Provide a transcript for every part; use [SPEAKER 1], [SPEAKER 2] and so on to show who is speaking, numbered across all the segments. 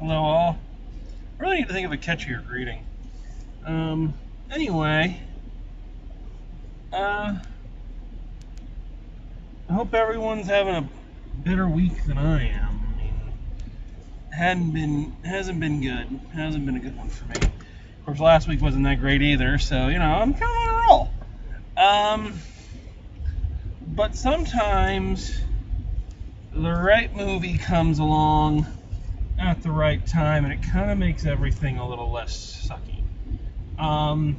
[SPEAKER 1] Hello all. I really need to think of a catchier greeting. Um, anyway, uh, I hope everyone's having a better week than I am. I mean, hadn't been, hasn't been good. Hasn't been a good one for me. Of course, last week wasn't that great either, so, you know, I'm kind of on a roll. Um, but sometimes the right movie comes along at the right time and it kind of makes everything a little less sucky. Um,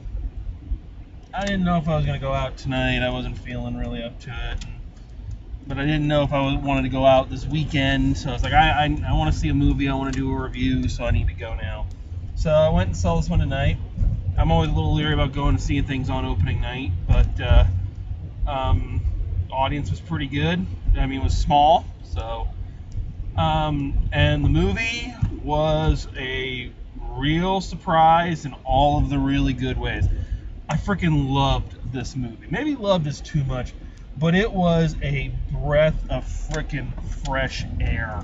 [SPEAKER 1] I didn't know if I was going to go out tonight. I wasn't feeling really up to it. But I didn't know if I wanted to go out this weekend. So I was like, I, I, I want to see a movie. I want to do a review. So I need to go now. So I went and saw this one tonight. I'm always a little leery about going and seeing things on opening night. But uh, um, audience was pretty good. I mean, it was small. So, um, and the movie was a real surprise in all of the really good ways. I freaking loved this movie. Maybe loved is too much, but it was a breath of freaking fresh air.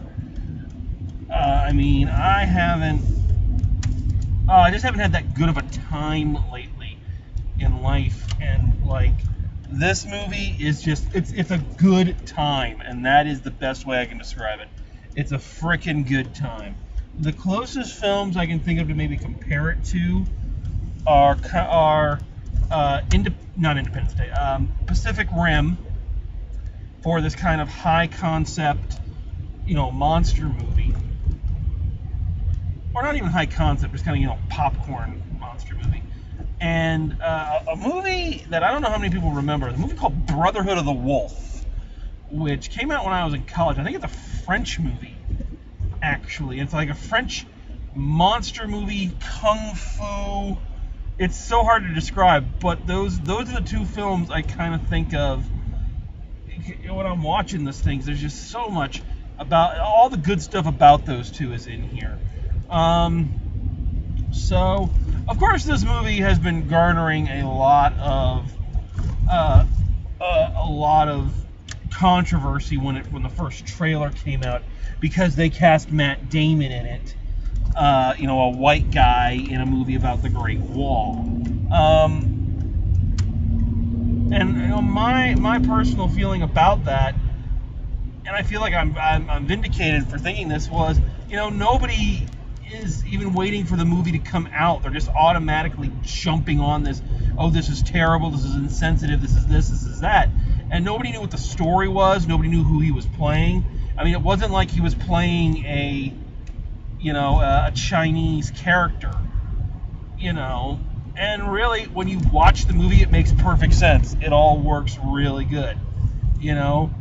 [SPEAKER 1] Uh, I mean, I haven't. Uh, I just haven't had that good of a time lately in life, and like this movie is just it's it's a good time, and that is the best way I can describe it. It's a freaking good time. The closest films I can think of to maybe compare it to are are uh, not Independence Day, um, Pacific Rim for this kind of high concept, you know, monster movie, or not even high concept, just kind of you know popcorn monster movie and uh, a movie that I don't know how many people remember. the movie called Brotherhood of the Wolf, which came out when I was in college. I think it's a French movie, actually. It's like a French monster movie, kung fu. It's so hard to describe, but those those are the two films I kind of think of when I'm watching this thing. There's just so much about all the good stuff about those two is in here. Um, so, of course, this movie has been garnering a lot of uh, uh, a lot of controversy when it when the first trailer came out because they cast Matt Damon in it. Uh, you know, a white guy in a movie about the Great Wall. Um, and you know, my my personal feeling about that, and I feel like I'm, I'm I'm vindicated for thinking this was, you know, nobody is even waiting for the movie to come out. They're just automatically jumping on this. Oh, this is terrible. This is insensitive. This is this. This is that. And nobody knew what the story was. Nobody knew who he was playing. I mean, it wasn't like he was playing a, you know, a Chinese character. You know, and really, when you watch the movie, it makes perfect sense. It all works really good. You know,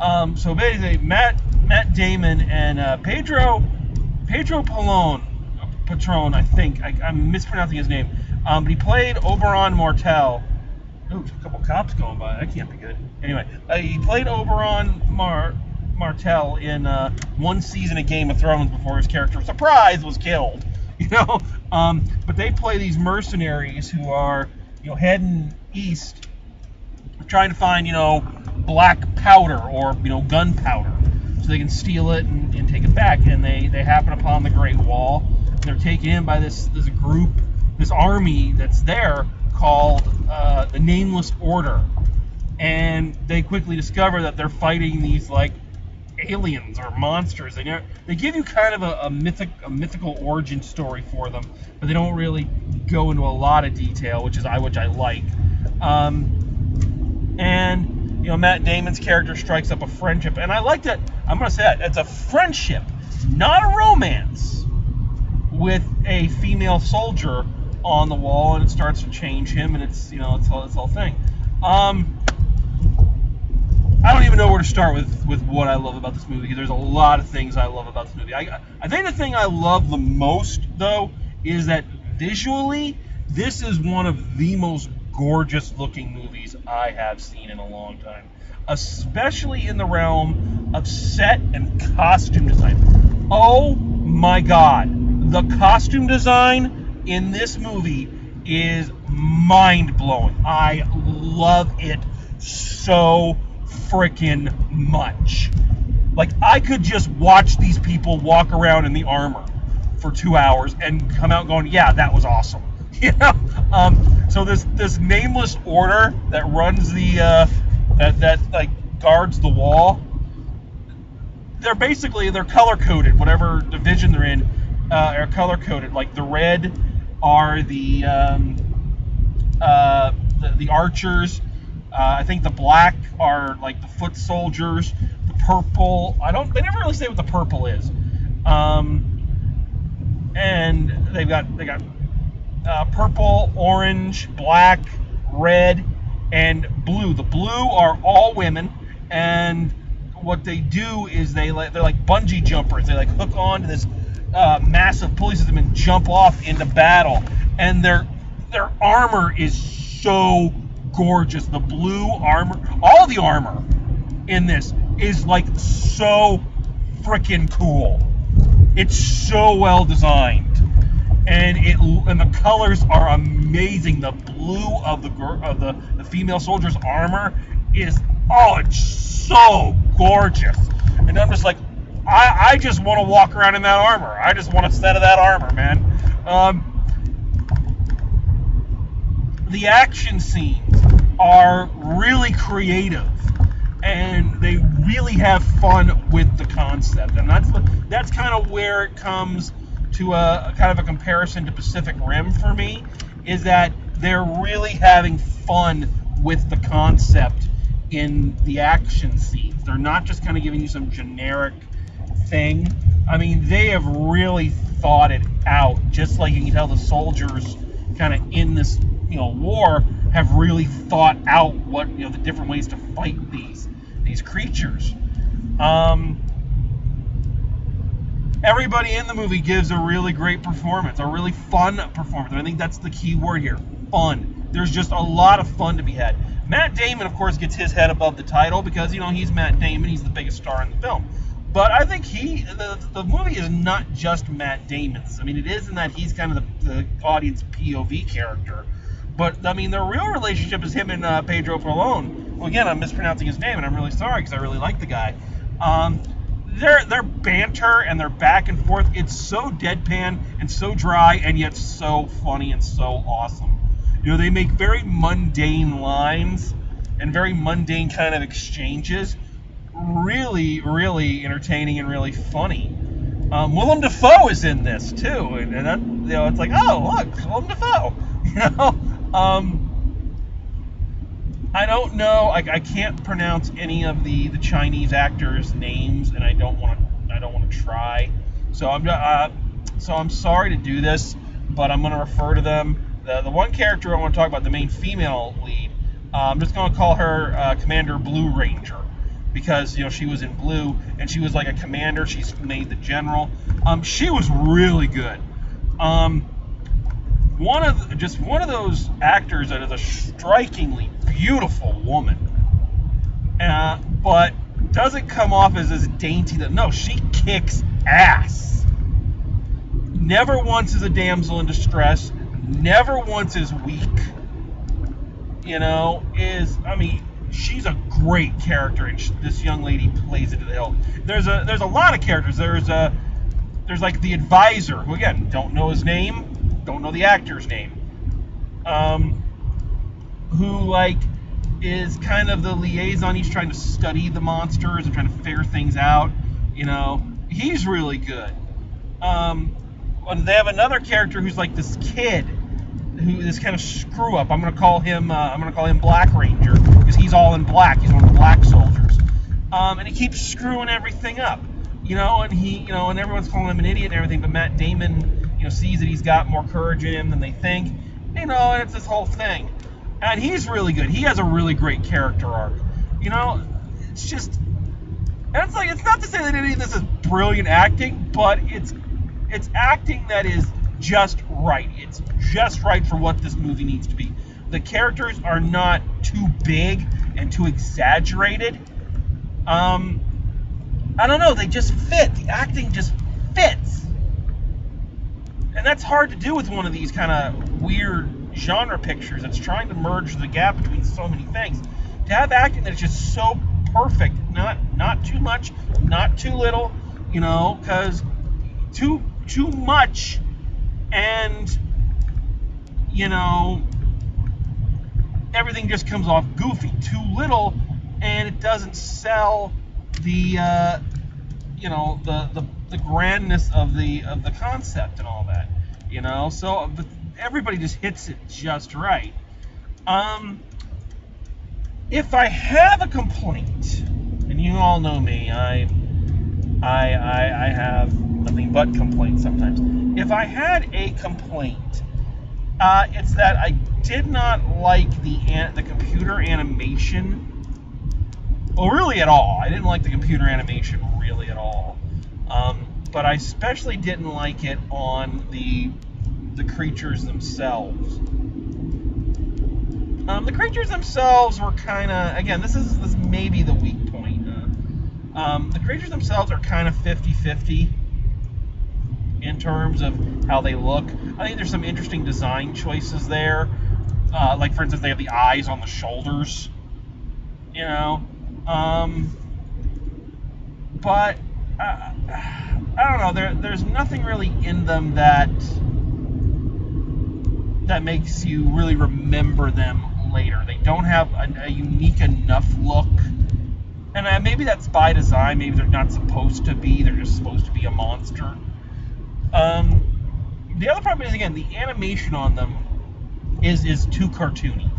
[SPEAKER 1] um, so basically, Matt Matt Damon and uh, Pedro Pedro Pallone, Patron, I think. I, am mispronouncing his name. Um, but he played Oberyn Martell. Ooh, a couple cops going by. That can't be good. Anyway, uh, he played Oberyn Mar- Martell in uh, one season of Game of Thrones before his character, surprise, was killed. You know, um, but they play these mercenaries who are, you know, heading east, trying to find, you know, black powder or you know gunpowder so they can steal it and, and, take it back. And they, they happen upon the Great Wall. And they're taken in by this this group, this army that's there called uh, the Nameless Order, and they quickly discover that they're fighting these like aliens or monsters. They they give you kind of a, a mythic a mythical origin story for them, but they don't really go into a lot of detail, which is I which I like. Um, and you know, Matt Damon's character strikes up a friendship, and I like that. I'm gonna say that it's a friendship, not a romance, with a female soldier on the wall, and it starts to change him, and it's you know, it's all this whole thing. Um, I don't even know where to start with with what I love about this movie there's a lot of things I love about this movie. I I think the thing I love the most though is that visually this is one of the most gorgeous looking movies I have seen in a long time, especially in the realm of set and costume design. Oh my god, the costume design in this movie is mind blowing. I love it so freaking much. Like, I could just watch these people walk around in the armor for two hours and come out going, yeah, that was awesome. You know, um, so this this nameless order that runs the uh, that that like guards the wall. They're basically they're color coded. Whatever division they're in uh, are color coded. Like the red are the um, uh, the, the archers. Uh, I think the black are like the foot soldiers. The purple, I don't. They never really say what the purple is. Um, and they've got they got uh, purple, orange, black, red, and blue. The blue are all women, and what they do is they like they're like bungee jumpers. They like hook on to this uh, massive pulley system and jump off into battle, and their their armor is so gorgeous. The blue armor, all the armor in this is like so freaking cool. It's so well designed and it and the colors are amazing. The blue of the of the, the female soldier's armor is oh, it's so gorgeous. And I'm just like, I, I just want to walk around in that armor. I just want a set of that armor, man. Um, the action scenes are really creative and they really have fun with the concept and that's that's kind of where it comes to a, a kind of a comparison to Pacific Rim for me is that they're really having fun with the concept in the action scenes. They're not just kind of giving you some generic thing. I mean, they have really thought it out. Just like you can tell the soldiers kind of in this, you know, war have really thought out what, you know, the different ways to fight these these creatures. Um, everybody in the movie gives a really great performance, a really fun performance. I think that's the key word here fun. There's just a lot of fun to be had. Matt Damon, of course, gets his head above the title because, you know, he's Matt Damon, he's the biggest star in the film. But I think he, the, the movie is not just Matt Damon's. I mean, it is in that he's kind of the, the audience POV character. But, I mean, the real relationship is him and uh, Pedro Pallone. Well, again, I'm mispronouncing his name, and I'm really sorry because I really like the guy. Um, their their banter and their back and forth it's so deadpan and so dry and yet so funny and so awesome you know they make very mundane lines and very mundane kind of exchanges really really entertaining and really funny um, Willem Dafoe is in this too and, and you know it's like oh look Willem Dafoe you know um, I don't know. I, I can't pronounce any of the, the Chinese actors' names, and I don't want to. I don't want to try. So I'm uh, so I'm sorry to do this, but I'm going to refer to them. The, the one character I want to talk about, the main female lead, uh, I'm just going to call her uh, Commander Blue Ranger because you know she was in blue and she was like a commander. She's made the general. Um, she was really good. Um, one of just one of those actors that is a strikingly beautiful woman, uh, but doesn't come off as as dainty. That no, she kicks ass. Never once is a damsel in distress. Never once is weak. You know, is I mean, she's a great character, and she, this young lady plays it to the hill. There's a there's a lot of characters. There's a there's like the advisor, who again don't know his name, don't know the actor's name, um, who like is kind of the liaison. He's trying to study the monsters and trying to figure things out. You know, he's really good. Um, and they have another character who's like this kid who this kind of screw up. I'm gonna call him. Uh, I'm gonna call him Black Ranger because he's all in black. He's one of the black soldiers. Um, and he keeps screwing everything up. You know, and he, you know, and everyone's calling him an idiot and everything. But Matt Damon you know, sees that he's got more courage in him than they think. You know, and it's this whole thing. And he's really good. He has a really great character arc. You know, it's just and it's like it's not to say that any of this is brilliant acting, but it's it's acting that is just right. It's just right for what this movie needs to be. The characters are not too big and too exaggerated. Um, I don't know. They just fit. The acting just fits and that's hard to do with one of these kind of weird genre pictures that's trying to merge the gap between so many things. To have acting that's just so perfect, not not too much, not too little, you know, because too too much and you know everything just comes off goofy. Too little and it doesn't sell the uh, you know the, the the grandness of the of the concept and all that you know? So everybody just hits it just right. Um if i have a complaint and you all know me i i i, I have nothing but complaints sometimes if i had a complaint uh, it's that i did not like the the computer animation well, really at all. I didn't like the computer animation really at all. Um, but I especially didn't like it on the the creatures themselves. Um, the creatures themselves were kind of again. This is this may be the weak point. Uh, um, the creatures themselves are kind of 50-50 in terms of how they look. I think there's some interesting design choices there. Uh, like for instance, they have the eyes on the shoulders. You know, um, but uh, I don't know. There, there's nothing really in them that that makes you really remember them later. They don't have a, a unique enough look, and uh, maybe that's by design. Maybe they're not supposed to be. They're just supposed to be a monster. Um, the other problem is again the animation on them is is too cartoony.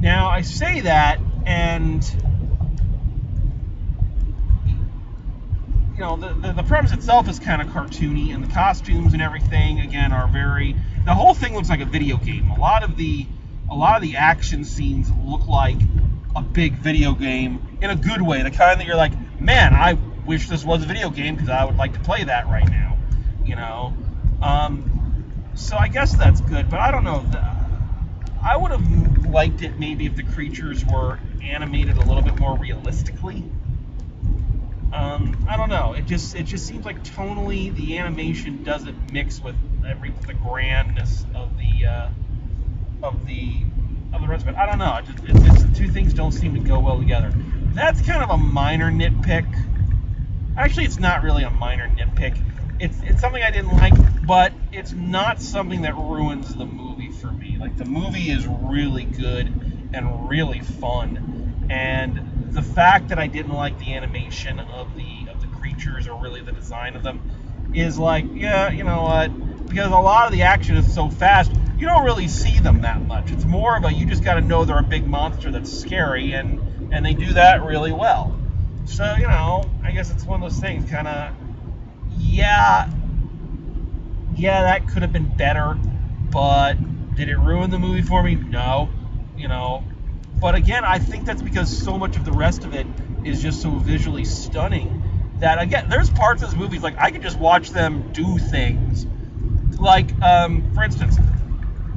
[SPEAKER 1] Now I say that and you know, the, the, the premise itself is kind of cartoony, and the costumes and everything again are very. The whole thing looks like a video game. A lot of the a lot of the action scenes look like a big video game in a good way, the kind that you're like, man, I wish this was a video game because I would like to play that right now. You know, um, so I guess that's good, but I don't know. I would have liked it maybe if the creatures were animated a little bit more realistically. Um, I don't know. It just it just seems like tonally the animation doesn't mix with every the grandness of the uh, of the of the rest of it. I don't know. It just, it, it's, the two things don't seem to go well together. That's kind of a minor nitpick. Actually, it's not really a minor nitpick. It's it's something I didn't like, but it's not something that ruins the movie for me. Like the movie is really good and really fun, and the fact that I didn't like the animation of the of the creatures or really the design of them is like, yeah, you know what? Because a lot of the action is so fast, you don't really see them that much. It's more of a you just got to know they're a big monster that's scary, and and they do that really well. So you know, I guess it's one of those things, kind of, yeah, yeah, that could have been better, but did it ruin the movie for me? No. You know, but again, I think that's because so much of the rest of it is just so visually stunning that again, there's parts of this movie like I could just watch them do things. Like, um, for instance,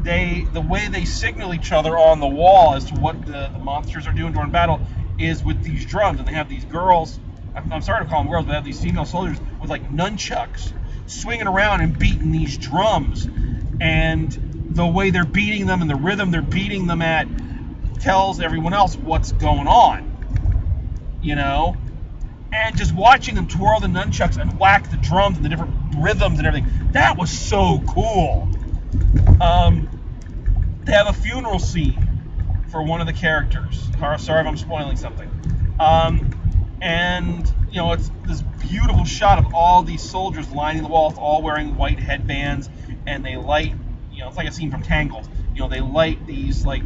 [SPEAKER 1] they the way they signal each other on the wall as to what the, the monsters are doing during battle is with these drums, and they have these girls. I'm, I'm sorry to call them girls, but they have these female soldiers with like nunchucks swinging around and beating these drums, and the way they're beating them and the rhythm they're beating them at tells everyone else what's going on. You know? And just watching them twirl the nunchucks and whack the drums and the different rhythms and everything, that was so cool. Um, they have a funeral scene for one of the characters. Sorry if I'm spoiling something. Um, and you know, it's this beautiful shot of all these soldiers lining the walls, all wearing white headbands, and they light. You know, it's like a scene from Tangled. You know, they light these like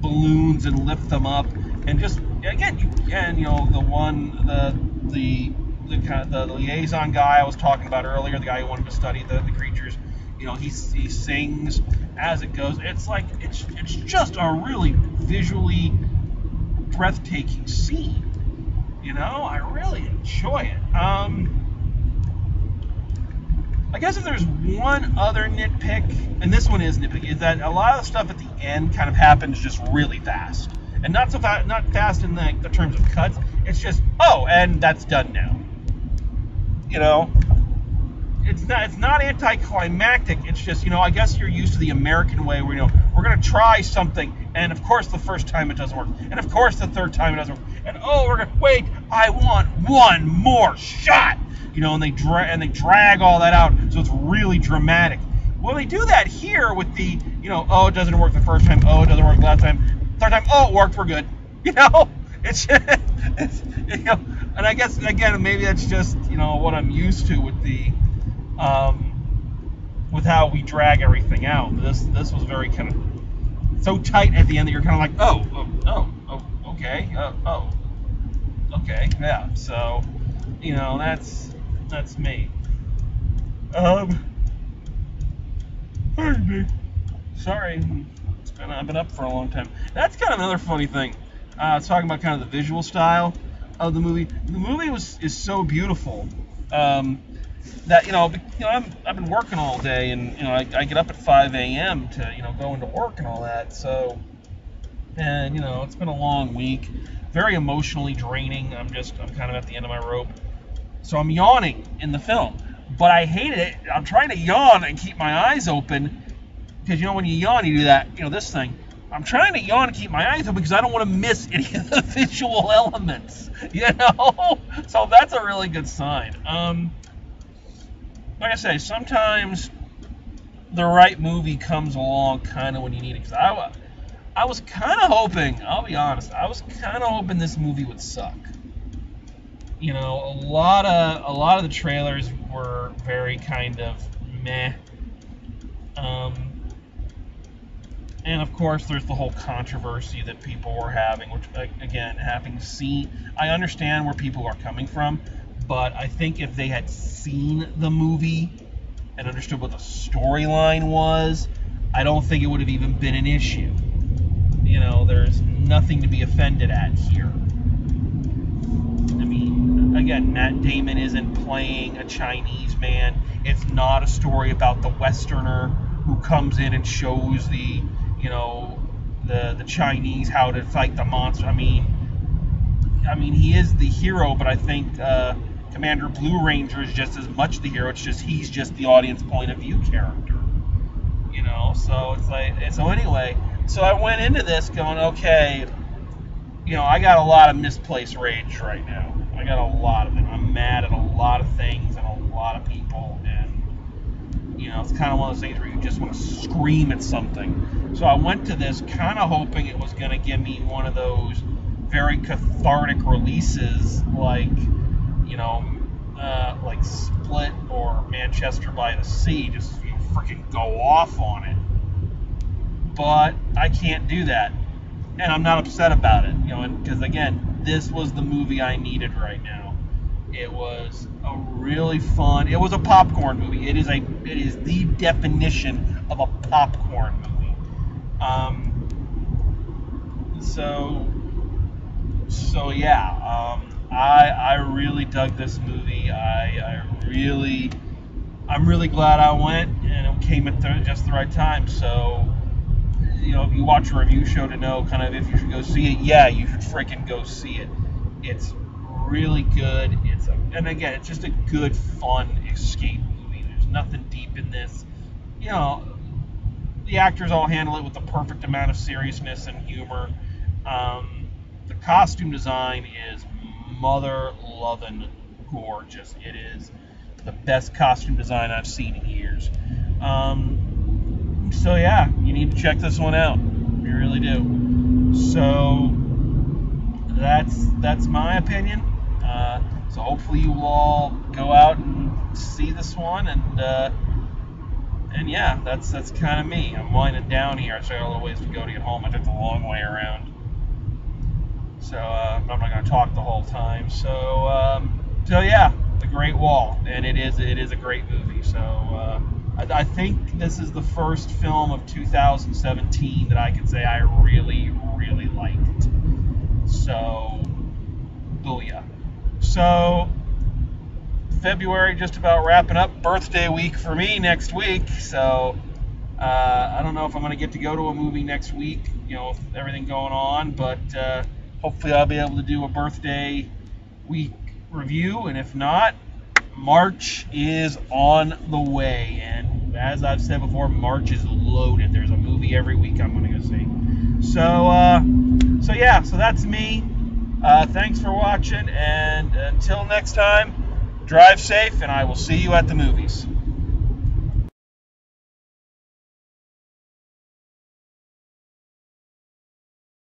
[SPEAKER 1] balloons and lift them up, and just again, you can you know the one the the the, kind of, the, the liaison guy I was talking about earlier, the guy who wanted to study the, the creatures. You know, he he sings as it goes. It's like it's it's just a really visually breathtaking scene. You know, I really enjoy it. Um, I guess if there's one other nitpick, and this one is nitpick, is that a lot of the stuff at the end kind of happens just really fast, and not so fast, not fast in the, the terms of cuts. It's just oh, and that's done now. You know, it's not it's not anticlimactic. It's just you know I guess you're used to the American way where you know we're gonna try something, and of course the first time it doesn't work, and of course the third time it doesn't work, and oh we're gonna wait. I want one more shot you know, and they drag and they drag all that out, so it's really dramatic. Well, they do that here with the, you know, oh, it doesn't work the first time, oh, it doesn't work the last time, third time, oh, it worked, we're good. You know, it's, it's you know, and I guess again maybe that's just you know what I'm used to with the, um, with how we drag everything out. This this was very kind of so tight at the end that you're kind of like, oh, oh, oh, oh okay, uh, oh, okay, yeah. So, you know, that's that's me. Um. Sorry, it's been, I've been up for a long time. That's kind of another funny thing. Uh, talking about kind of the visual style of the movie. The movie was is so beautiful um, that you know, you know, I'm, I've been working all day, and you know, I, I get up at 5 a.m. to you know go into work and all that. So, and you know, it's been a long week, very emotionally draining. I'm just I'm kind of at the end of my rope, so I'm yawning in the film but I hated it. I'm trying to yawn and keep my eyes open because you know when you yawn, you do that. You know this thing. I'm trying to yawn and keep my eyes open because I don't want to miss any of the visual elements. You know, so that's a really good sign. Um, like I say, sometimes the right movie comes along kind of when you need it. Because I, I was kind of hoping. I'll be honest. I was kind of hoping this movie would suck you know, a lot of a lot of the trailers were very kind of meh. Um, and of course, there's the whole controversy that people were having, which again, having seen, I understand where people are coming from, but I think if they had seen the movie and understood what the storyline was, I don't think it would have even been an issue. You know, there's nothing to be offended at here I mean, again, Matt Damon isn't playing a Chinese man. It's not a story about the Westerner who comes in and shows the, you know, the the Chinese how to fight the monster. I mean, I mean he is the hero, but I think uh, Commander Blue Ranger is just as much the hero. It's just he's just the audience point of view character. You know, so it's like so anyway. So I went into this going, okay, you know, I got a lot of misplaced rage right now. I got a lot of it. I'm mad at a lot of things and a lot of people, and you know, it's kind of one of those things where you just want to scream at something. So I went to this kind of hoping it was going to give me one of those very cathartic releases, like you know, uh, like Split or Manchester by the Sea, just you know, freaking go off on it. But I can't do that, and I'm not upset about it, you know, because again, this was the movie I needed right now. It was a really fun. It was a popcorn movie. It is a. It is the definition of a popcorn movie. Um. So. So yeah. Um. I I really dug this movie. I I really. I'm really glad I went, and it came at just the right time. So you know, if you watch a review show to know kind of if you should go see it, yeah, you should freaking go see it. It's really good. It's a, and again, it's just a good, fun escape movie. There's nothing deep in this. You know, the actors all handle it with the perfect amount of seriousness and humor. Um, the costume design is mother loving gorgeous. It is the best costume design I've seen in years. Um, so yeah, you need to check this one out. You really do. So that's that's my opinion. Uh, so hopefully you will all go out and see this one, and uh, and yeah, that's that's kind of me. I'm winding down here. I still got a little ways to go to get home. I took the long way around, so uh, I'm not going to talk the whole time. So um, so yeah, The Great Wall, and it is it is a great movie. So. I, think this is the first film of 2017 that I can say I really, really liked. So, booyah. So, February just about wrapping up. Birthday week for me next week. So, uh, I don't know if I'm going to get to go to a movie next week, you know, with everything going on, but uh, hopefully I'll be able to do a birthday week review. And if not, March is on the way, as I've said before, March is loaded. There's a movie every week I'm going to go see. So, uh, so yeah, so that's me. Uh, thanks for watching, and until next time, Drive safe, and I will see you at the movies.